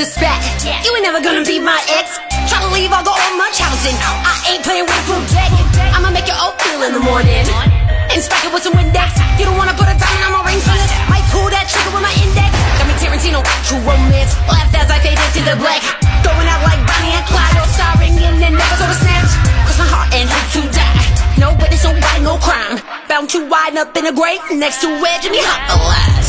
to spat. You ain't never gonna be my ex. Try to leave, I'll go on much housing. I ain't playing with food. I'ma make your oatmeal in the morning. And spike it with some Windex. You don't wanna put a diamond on my ring finger. Might pull that trigger with my index. Got me Tarantino, true romance. Laughed as I fade into the black. Going out like Bonnie and Clyde. All starring in and never saw snatch. Cause my heart and hope to die. No witness, no right, no crime. Bound to wind up in a grave next to where Jimmy Hoffa lies.